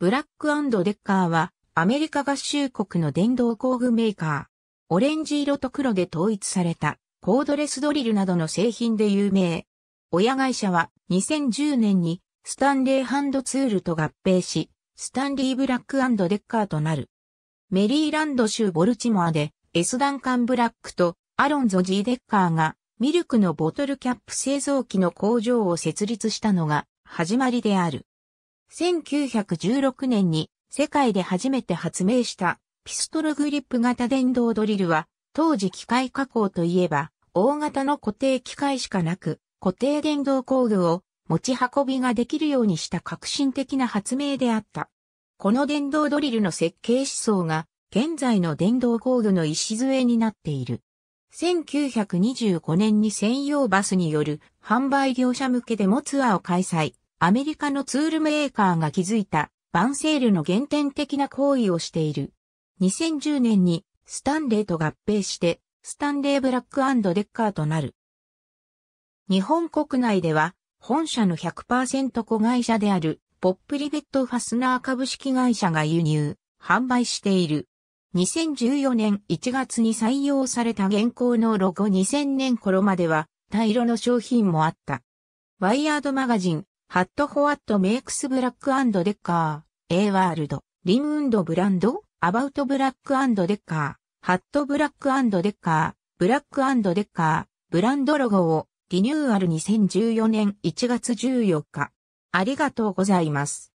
ブラックデッカーはアメリカ合衆国の電動工具メーカー。オレンジ色と黒で統一されたコードレスドリルなどの製品で有名。親会社は2010年にスタンレーハンドツールと合併し、スタンリーブラックデッカーとなる。メリーランド州ボルチモアで S ダンカンブラックとアロンゾ G デッカーがミルクのボトルキャップ製造機の工場を設立したのが始まりである。1916年に世界で初めて発明したピストルグリップ型電動ドリルは当時機械加工といえば大型の固定機械しかなく固定電動工具を持ち運びができるようにした革新的な発明であった。この電動ドリルの設計思想が現在の電動工具の礎になっている。1925年に専用バスによる販売業者向けデモツアーを開催。アメリカのツールメーカーが築いたバンセールの原点的な行為をしている。2010年にスタンレーと合併してスタンレーブラックデッカーとなる。日本国内では本社の100%子会社であるポップリベットファスナー株式会社が輸入、販売している。2014年1月に採用された現行のロゴ2000年頃までは、大色の商品もあった。ワイヤードマガジン、ハットホワットメイクスブラックデッカー、A ワールド、リムウンドブランド、アバウトブラックデッカー、ハットブラックデッカー、ブラックデッカー、ブランドロゴをリニューアル2014年1月14日。ありがとうございます。